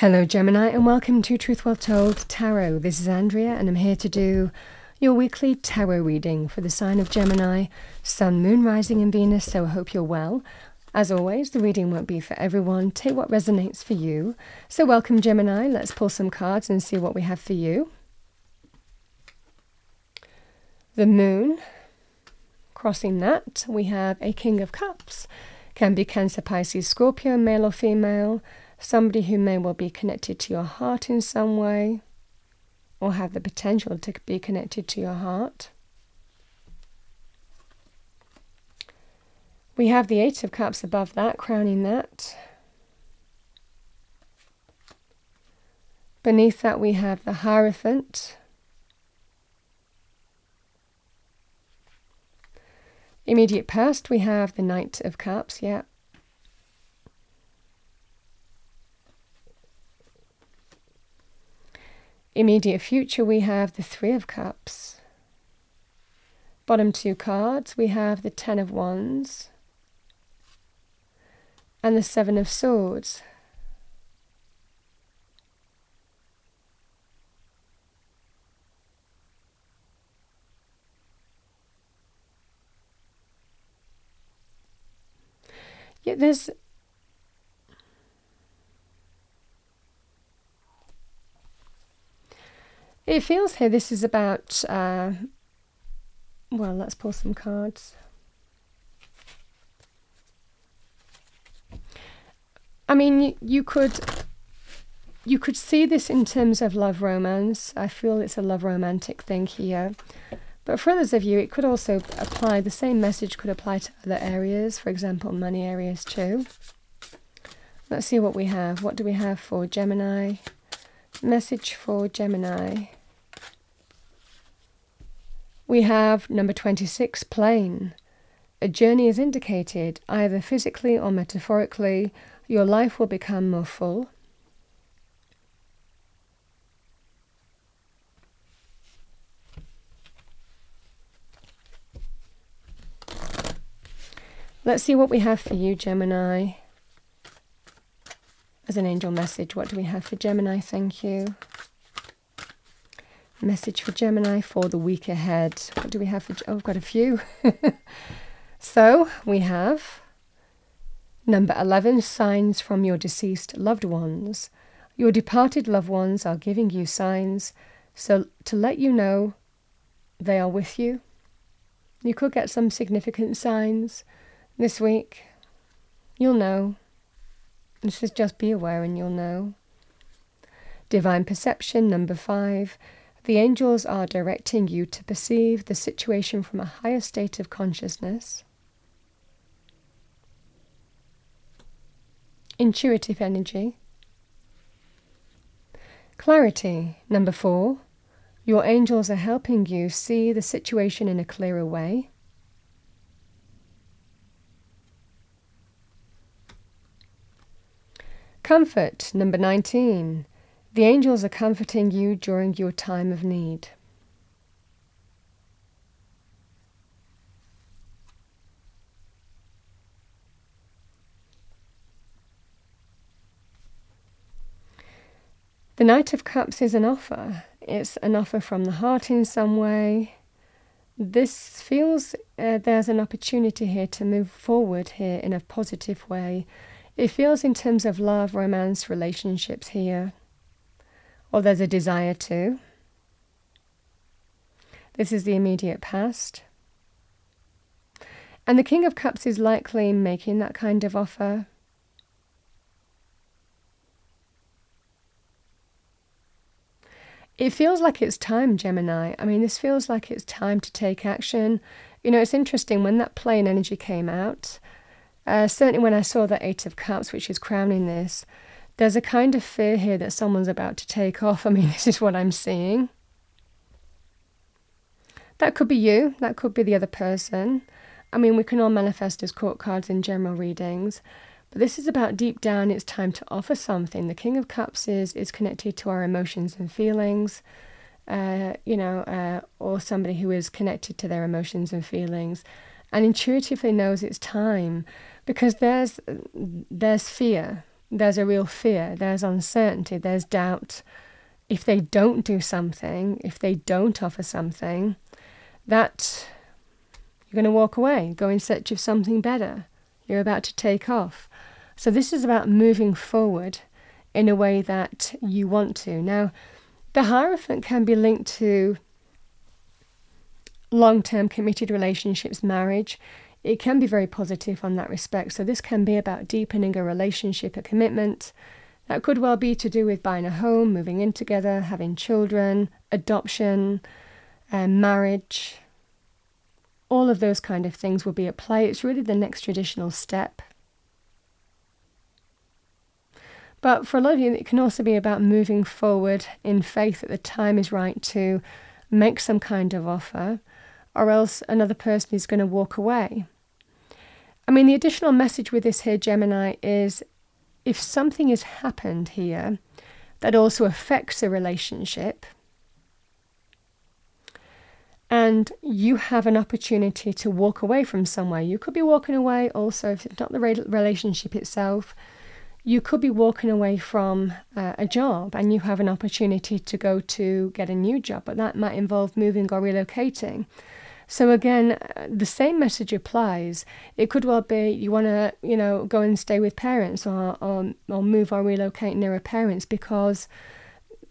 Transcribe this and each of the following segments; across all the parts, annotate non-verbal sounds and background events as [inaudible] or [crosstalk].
Hello, Gemini, and welcome to Truth Well Told Tarot. This is Andrea, and I'm here to do your weekly tarot reading for the sign of Gemini, Sun, Moon, Rising, and Venus. So I hope you're well. As always, the reading won't be for everyone. Take what resonates for you. So, welcome, Gemini. Let's pull some cards and see what we have for you. The Moon. Crossing that, we have a King of Cups. Can be Cancer, Pisces, Scorpio, male or female somebody who may well be connected to your heart in some way or have the potential to be connected to your heart. We have the Eight of Cups above that, crowning that. Beneath that, we have the Hierophant. Immediate past, we have the Knight of Cups, yeah. Immediate future, we have the Three of Cups. Bottom two cards, we have the Ten of Wands and the Seven of Swords. Yeah, there's It feels here this is about, uh, well, let's pull some cards. I mean, you could you could see this in terms of love romance. I feel it's a love romantic thing here. But for others of you, it could also apply, the same message could apply to other areas, for example, money areas too. Let's see what we have. What do we have for Gemini? Message for Gemini. We have number 26, plane. A journey is indicated, either physically or metaphorically. Your life will become more full. Let's see what we have for you, Gemini. As an angel message, what do we have for Gemini? Thank you. Message for Gemini for the week ahead. What do we have for? Oh, I've got a few. [laughs] so we have number 11 signs from your deceased loved ones. Your departed loved ones are giving you signs so to let you know they are with you. You could get some significant signs this week. You'll know. This is just be aware and you'll know. Divine perception, number five. The angels are directing you to perceive the situation from a higher state of consciousness. Intuitive energy. Clarity. Number four. Your angels are helping you see the situation in a clearer way. Comfort. Number 19. The angels are comforting you during your time of need. The Knight of Cups is an offer. It's an offer from the heart in some way. This feels uh, there's an opportunity here to move forward here in a positive way. It feels in terms of love, romance, relationships here or there's a desire to. This is the immediate past. And the King of Cups is likely making that kind of offer. It feels like it's time, Gemini. I mean, this feels like it's time to take action. You know, it's interesting when that plane energy came out, uh, certainly when I saw the Eight of Cups, which is crowning this, there's a kind of fear here that someone's about to take off. I mean, [laughs] this is what I'm seeing. That could be you, that could be the other person. I mean, we can all manifest as court cards in general readings, but this is about deep down, it's time to offer something. The King of Cups is, is connected to our emotions and feelings, uh, you know, uh, or somebody who is connected to their emotions and feelings and intuitively knows it's time because there's, there's fear there's a real fear, there's uncertainty, there's doubt. If they don't do something, if they don't offer something, that you're going to walk away, go in search of something better. You're about to take off. So, this is about moving forward in a way that you want to. Now, the Hierophant can be linked to long term committed relationships, marriage. It can be very positive on that respect. So, this can be about deepening a relationship, a commitment. That could well be to do with buying a home, moving in together, having children, adoption, um, marriage. All of those kind of things will be at play. It's really the next traditional step. But for a lot of you, it can also be about moving forward in faith that the time is right to make some kind of offer, or else another person is going to walk away. I mean, the additional message with this here, Gemini, is if something has happened here that also affects a relationship, and you have an opportunity to walk away from somewhere, you could be walking away also, if it's not the relationship itself, you could be walking away from uh, a job and you have an opportunity to go to get a new job, but that might involve moving or relocating. So again, uh, the same message applies. It could well be you want to, you know, go and stay with parents or, or or move or relocate near a parents because,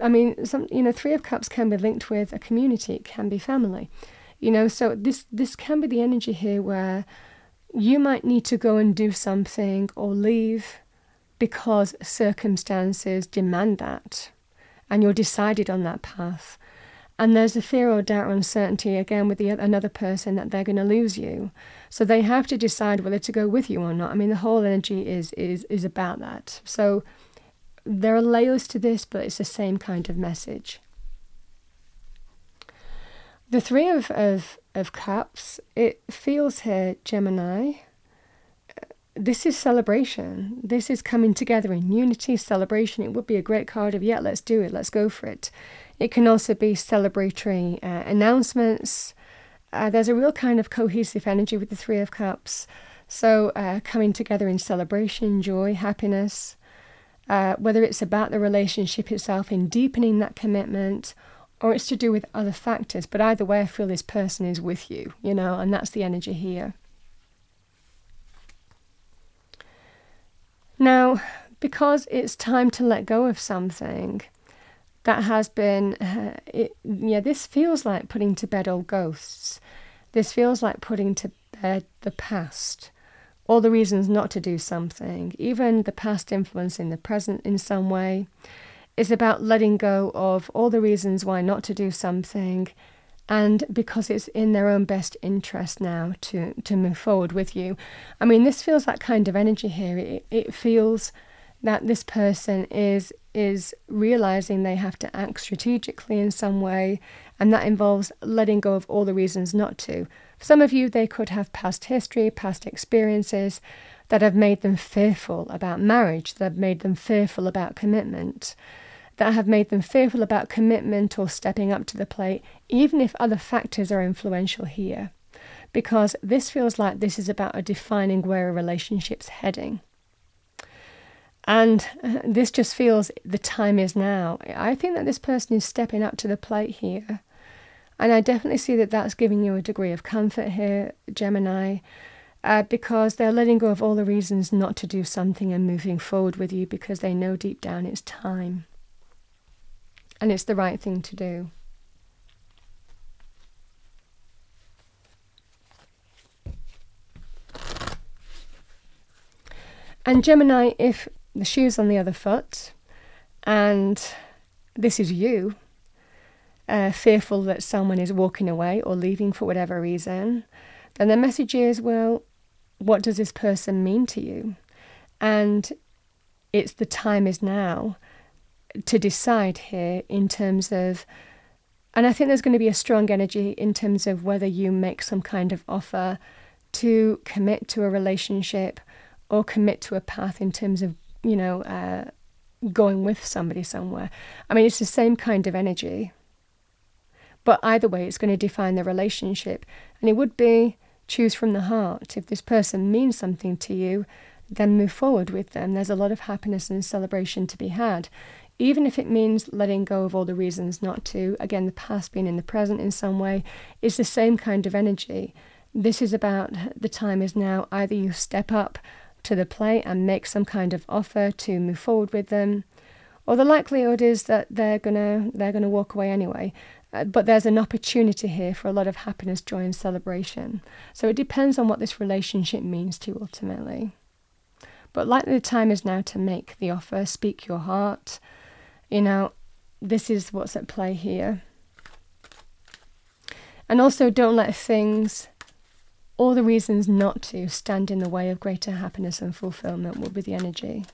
I mean, some you know, three of cups can be linked with a community. It can be family, you know. So this this can be the energy here where you might need to go and do something or leave because circumstances demand that, and you're decided on that path and there's a fear or doubt or uncertainty again with the another person that they're going to lose you so they have to decide whether to go with you or not i mean the whole energy is is is about that so there are layers to this but it's the same kind of message the three of of, of cups it feels here gemini uh, this is celebration. This is coming together in unity, celebration. It would be a great card of, yeah, let's do it, let's go for it. It can also be celebratory uh, announcements. Uh, there's a real kind of cohesive energy with the Three of Cups. So, uh, coming together in celebration, joy, happiness, uh, whether it's about the relationship itself, in deepening that commitment, or it's to do with other factors. But either way, I feel this person is with you, you know, and that's the energy here. Now, because it's time to let go of something, that has been, uh, it, yeah, this feels like putting to bed old ghosts. This feels like putting to bed the past, all the reasons not to do something, even the past influencing the present in some way. It's about letting go of all the reasons why not to do something and because it's in their own best interest now to, to move forward with you. I mean, this feels that kind of energy here. It, it feels that this person is is realizing they have to act strategically in some way, and that involves letting go of all the reasons not to. For some of you, they could have past history, past experiences that have made them fearful about marriage, that have made them fearful about commitment, that have made them fearful about commitment or stepping up to the plate, even if other factors are influential here. Because this feels like this is about a defining where a relationship's heading. And uh, this just feels the time is now. I think that this person is stepping up to the plate here. And I definitely see that that's giving you a degree of comfort here, Gemini, uh, because they're letting go of all the reasons not to do something and moving forward with you because they know deep down it's time. And it's the right thing to do. And Gemini, if the shoe's on the other foot, and this is you, uh, fearful that someone is walking away or leaving for whatever reason, then the message is well, what does this person mean to you? And it's the time is now to decide here in terms of, and I think there's going to be a strong energy in terms of whether you make some kind of offer to commit to a relationship or commit to a path in terms of you know, uh, going with somebody somewhere. I mean, it's the same kind of energy. But either way, it's going to define the relationship. And it would be choose from the heart. If this person means something to you, then move forward with them. There's a lot of happiness and celebration to be had. Even if it means letting go of all the reasons not to, again, the past being in the present in some way, is the same kind of energy. This is about the time is now. Either you step up to the play and make some kind of offer to move forward with them, or the likelihood is that they're gonna they're gonna walk away anyway. Uh, but there's an opportunity here for a lot of happiness, joy, and celebration. So it depends on what this relationship means to you ultimately. But likely the time is now to make the offer, speak your heart. You know, this is what's at play here. And also, don't let things all the reasons not to stand in the way of greater happiness and fulfillment will be the energy.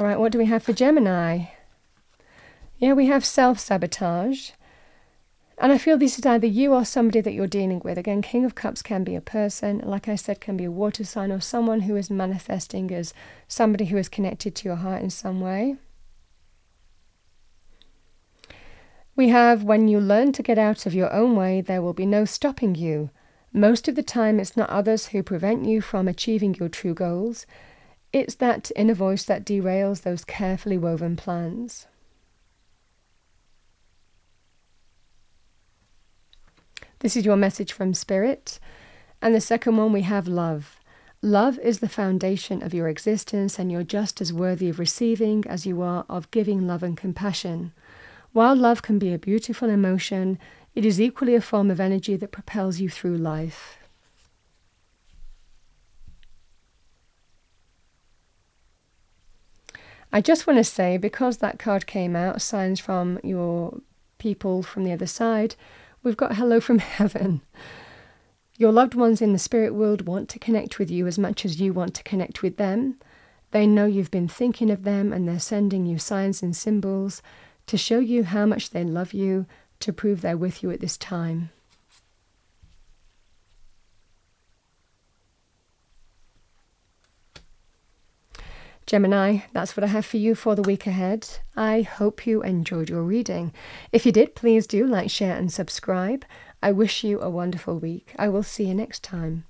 All right, what do we have for Gemini? Yeah, we have self sabotage. And I feel this is either you or somebody that you're dealing with. Again, King of Cups can be a person, like I said, can be a water sign or someone who is manifesting as somebody who is connected to your heart in some way. We have when you learn to get out of your own way, there will be no stopping you. Most of the time, it's not others who prevent you from achieving your true goals. It's that inner voice that derails those carefully woven plans. This is your message from Spirit. And the second one, we have love. Love is the foundation of your existence, and you're just as worthy of receiving as you are of giving love and compassion. While love can be a beautiful emotion, it is equally a form of energy that propels you through life. I just want to say, because that card came out, signs from your people from the other side, we've got hello from [laughs] heaven. Your loved ones in the spirit world want to connect with you as much as you want to connect with them. They know you've been thinking of them and they're sending you signs and symbols to show you how much they love you, to prove they're with you at this time. Gemini, that's what I have for you for the week ahead. I hope you enjoyed your reading. If you did, please do like, share, and subscribe. I wish you a wonderful week. I will see you next time.